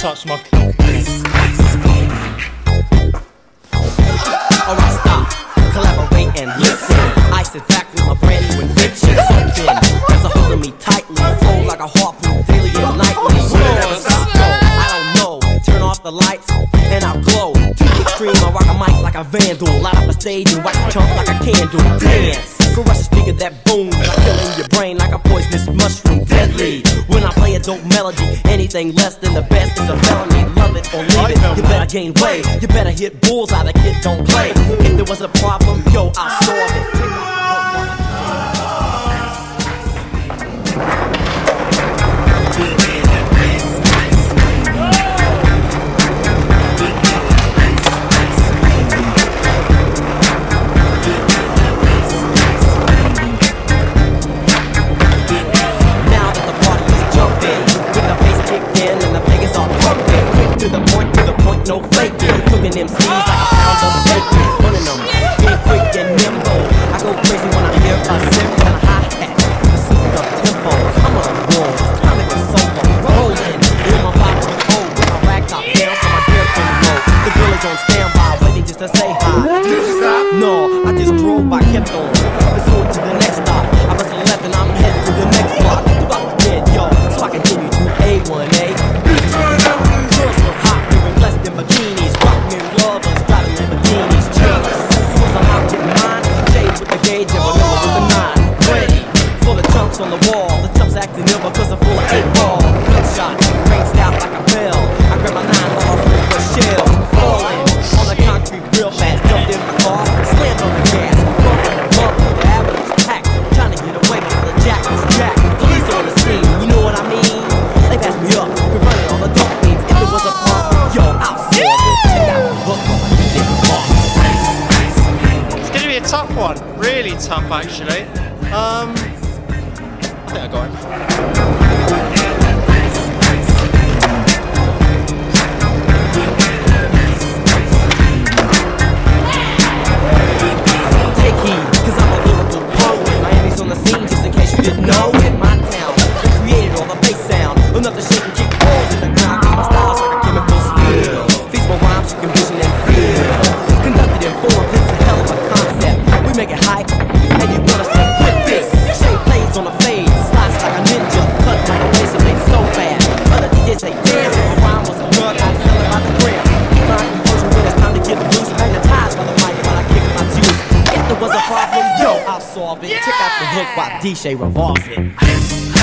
touch my. Alright, stop, collaborate and listen. I sit back with my brand new invention. Something that's a holding me tightly, flow like a harpoon daily and nightly. Ever I don't know. Turn off the lights and I'll glow. To the extreme, I rock a mic like a vandal. Light up a stage and wax a chump like a candle. Dance. Caress the speaker that booms. I kill in your brain like a poisonous mushroom. Deadly. When I play a dope melody, anything less than the best is a felony. Love it or leave it. You better gain weight. You better hit bullseye. The kid don't play. If there was a problem, yo, I'll solve it. Like of bacon. Running them, being quick and nimble. I go crazy when I hear a cymbal and a hat. Tempo. I'm on a roll, solo. Rolling, in my five to the old. With my rag top down so my gear can low. The girl is on standby, waiting just to say tough one. Really tough, actually. Um, I think I got it. A problem, yo, I'll solve it. Check out the hook by DJ revolves it.